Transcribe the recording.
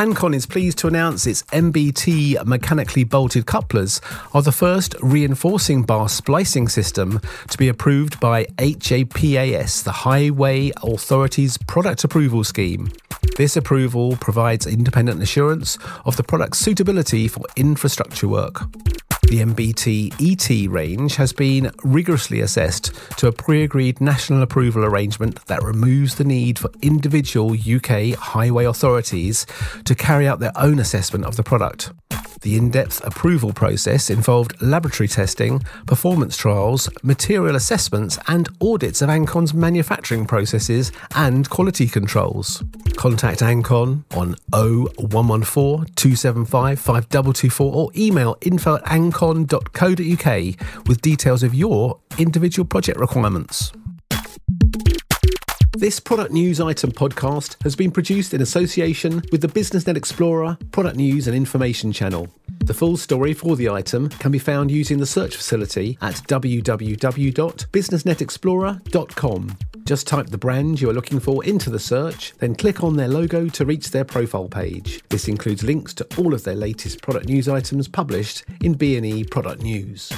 Ancon is pleased to announce its MBT mechanically bolted couplers are the first reinforcing bar splicing system to be approved by HAPAS, the Highway Authority's product approval scheme. This approval provides independent assurance of the product's suitability for infrastructure work. The MBT ET range has been rigorously assessed to a pre agreed national approval arrangement that removes the need for individual UK highway authorities to carry out their own assessment of the product. The in depth approval process involved laboratory testing, performance trials, material assessments, and audits of Ancon's manufacturing processes and quality controls. Contact Ancon on 0114 275 5224 or email info at ancon.co.uk with details of your individual project requirements. This product news item podcast has been produced in association with the BusinessNet Explorer product news and information channel. The full story for the item can be found using the search facility at www.businessnetexplorer.com. Just type the brand you are looking for into the search, then click on their logo to reach their profile page. This includes links to all of their latest product news items published in BNE Product News.